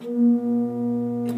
Musik